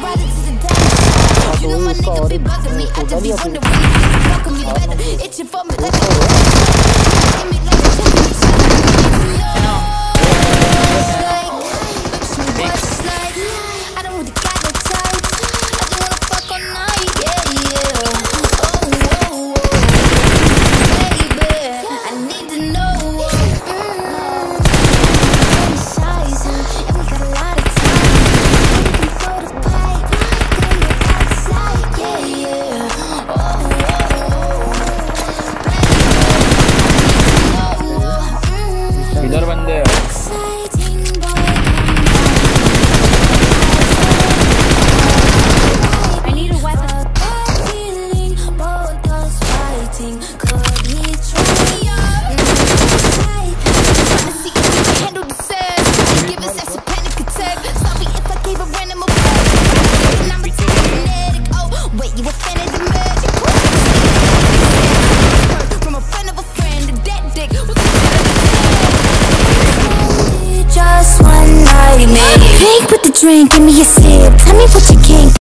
You know my nigga be bugging me. I just be wondering if you can fuck me better. Itching for me like a magnetic. Oh, wait, you a fan of the magic? From a friend of a friend, that dick just one night. Pink with the drink, give me a sip. Tell me what you can